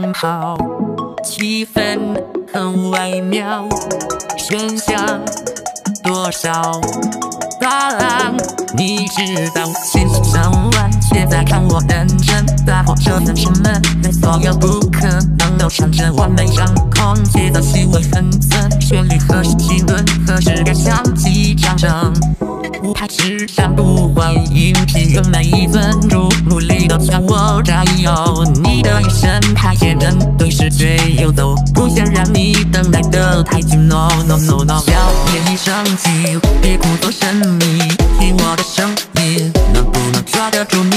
刚好，气氛很微妙，喧嚣多少？大浪，你知道，心事上万，却在看我认真打破这份沉闷，在所有不可能都唱着完美掌控，节奏细微分寸，旋律何时停顿，何时该响起掌声？舞台之上不换音频，用每一分钟努力都向我加油。那些人，对视却又都，不想让你等待的太久。No no no no，表演你生气，别故作神秘，听我的声音，能不能抓得住你？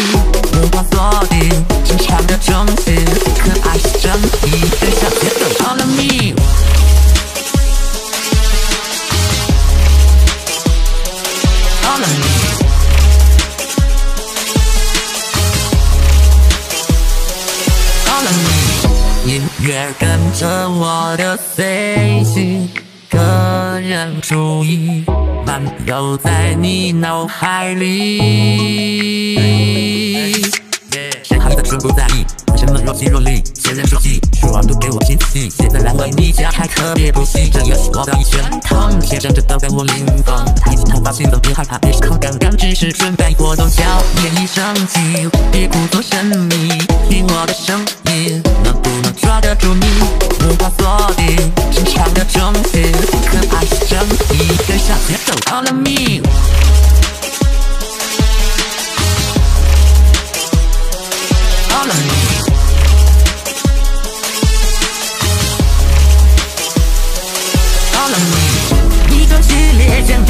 目光锁定，正常的中心，me。音乐跟着我的随行，个人主义漫游在你脑海里。谁还在纯不在意？为什么若即若离？些人熟悉，说完都给我惊喜。现在来为你加开特别补习，这游戏我早已全通，写真这都在我领风。抬起头发现都别害怕，别失控，刚刚只是准备活动脚，演一生气，别故作神秘，听我的声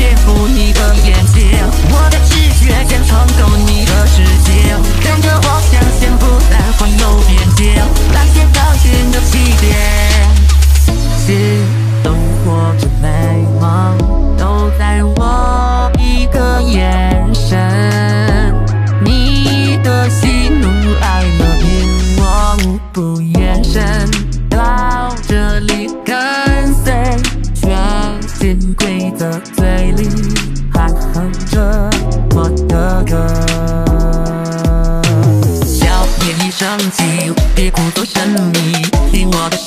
颠覆想起，别故作神秘，听我的